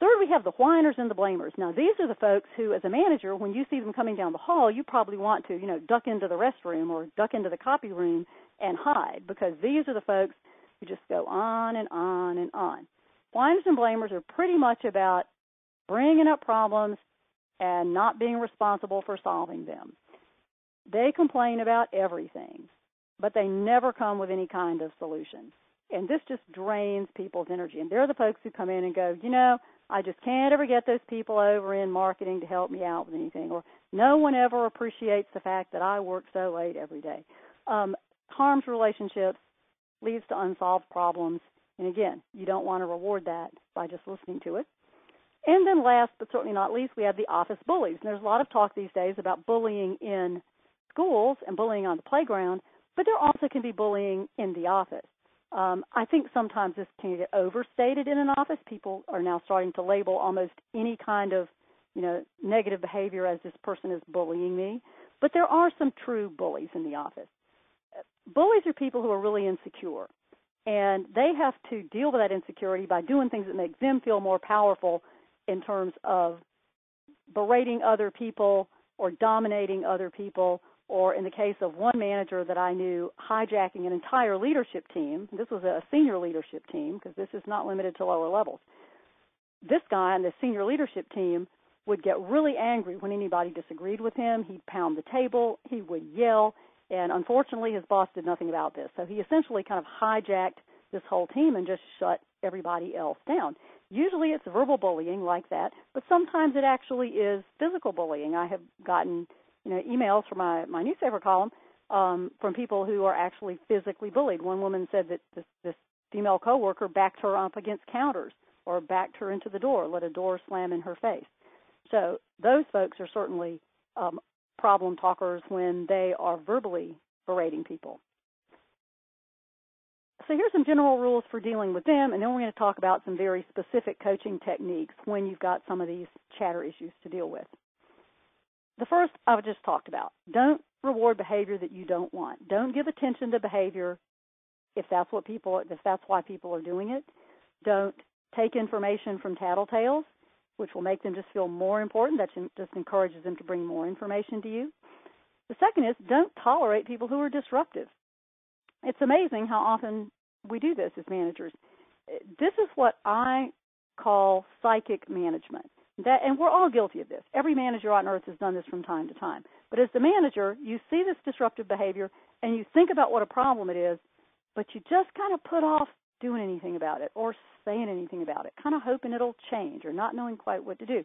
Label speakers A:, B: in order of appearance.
A: Third, we have the whiners and the blamers. Now, these are the folks who, as a manager, when you see them coming down the hall, you probably want to, you know, duck into the restroom or duck into the copy room and hide because these are the folks who just go on and on and on. Whiners and blamers are pretty much about bringing up problems and not being responsible for solving them. They complain about everything, but they never come with any kind of solution. And this just drains people's energy. And they're the folks who come in and go, you know, I just can't ever get those people over in marketing to help me out with anything. Or no one ever appreciates the fact that I work so late every day. Um, harms relationships, leads to unsolved problems. And again, you don't want to reward that by just listening to it. And then last but certainly not least, we have the office bullies. And there's a lot of talk these days about bullying in schools and bullying on the playground, but there also can be bullying in the office. Um, I think sometimes this can get overstated in an office. People are now starting to label almost any kind of, you know, negative behavior as this person is bullying me. But there are some true bullies in the office. Bullies are people who are really insecure, and they have to deal with that insecurity by doing things that make them feel more powerful in terms of berating other people or dominating other people or in the case of one manager that I knew hijacking an entire leadership team, this was a senior leadership team because this is not limited to lower levels. This guy on the senior leadership team would get really angry when anybody disagreed with him. He'd pound the table, he would yell, and unfortunately his boss did nothing about this. So he essentially kind of hijacked this whole team and just shut everybody else down. Usually it's verbal bullying like that, but sometimes it actually is physical bullying. I have gotten you know emails from my my newspaper column um, from people who are actually physically bullied. One woman said that this, this female coworker backed her up against counters or backed her into the door, let a door slam in her face. So those folks are certainly um, problem talkers when they are verbally berating people. So here's some general rules for dealing with them, and then we're going to talk about some very specific coaching techniques when you've got some of these chatter issues to deal with. The first I've just talked about. Don't reward behavior that you don't want. Don't give attention to behavior if that's what people if that's why people are doing it. Don't take information from tattletales, which will make them just feel more important. That just encourages them to bring more information to you. The second is don't tolerate people who are disruptive. It's amazing how often we do this as managers. This is what I call psychic management. That, and we're all guilty of this. Every manager on earth has done this from time to time. But as the manager, you see this disruptive behavior and you think about what a problem it is, but you just kind of put off doing anything about it or saying anything about it, kind of hoping it'll change or not knowing quite what to do.